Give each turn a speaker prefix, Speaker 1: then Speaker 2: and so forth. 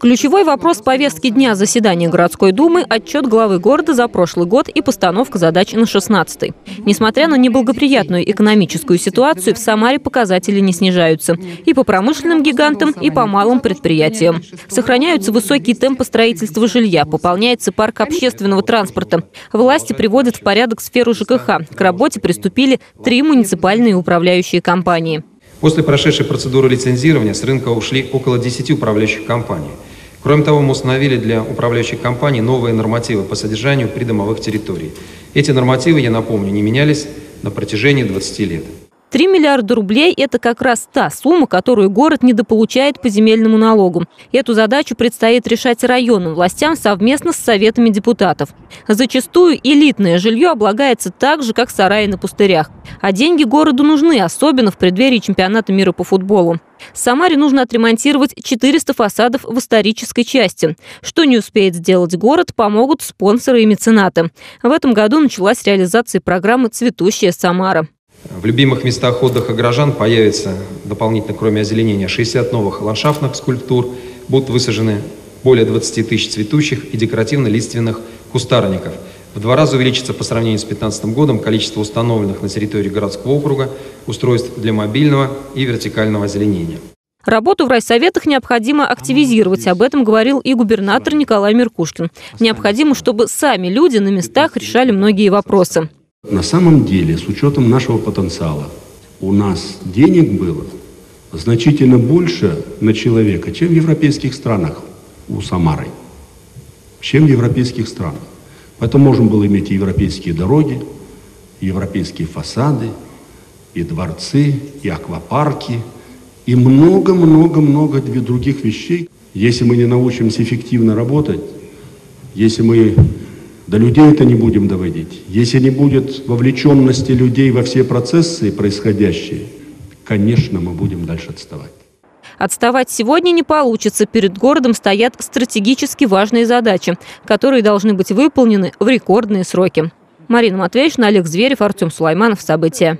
Speaker 1: Ключевой вопрос повестки дня заседания городской думы – отчет главы города за прошлый год и постановка задач на 16-й. Несмотря на неблагоприятную экономическую ситуацию, в Самаре показатели не снижаются. И по промышленным гигантам, и по малым предприятиям. Сохраняются высокие темпы строительства жилья, пополняется парк общественного транспорта. Власти приводят в порядок сферу ЖКХ. К работе приступили три муниципальные управляющие компании.
Speaker 2: После прошедшей процедуры лицензирования с рынка ушли около 10 управляющих компаний. Кроме того, мы установили для управляющих компаний новые нормативы по содержанию придомовых территорий. Эти нормативы, я напомню, не менялись на протяжении 20 лет.
Speaker 1: 3 миллиарда рублей – это как раз та сумма, которую город недополучает по земельному налогу. Эту задачу предстоит решать районным властям совместно с советами депутатов. Зачастую элитное жилье облагается так же, как сараи на пустырях. А деньги городу нужны, особенно в преддверии чемпионата мира по футболу. Самаре нужно отремонтировать 400 фасадов в исторической части. Что не успеет сделать город, помогут спонсоры и меценаты. В этом году началась реализация программы «Цветущая Самара».
Speaker 2: В любимых местах отдыха горожан появится дополнительно, кроме озеленения, 60 новых ландшафтных скульптур. Будут высажены более 20 тысяч цветущих и декоративно-лиственных кустарников. В два раза увеличится по сравнению с 2015 годом количество установленных на территории городского округа устройств для мобильного и вертикального озеленения.
Speaker 1: Работу в райсоветах необходимо активизировать. Об этом говорил и губернатор Николай Меркушкин. Необходимо, чтобы сами люди на местах решали многие вопросы.
Speaker 3: На самом деле, с учетом нашего потенциала, у нас денег было значительно больше на человека, чем в европейских странах у Самары, чем в европейских странах. Поэтому можем было иметь и европейские дороги, и европейские фасады, и дворцы, и аквапарки, и много-много-много других вещей. Если мы не научимся эффективно работать, если мы до людей это не будем доводить. Если не будет вовлеченности людей во все процессы происходящие, конечно, мы будем дальше отставать.
Speaker 1: Отставать сегодня не получится. Перед городом стоят стратегически важные задачи, которые должны быть выполнены в рекордные сроки. Марина Матвеевна, Олег Зверев, Артем Сулайманов. События.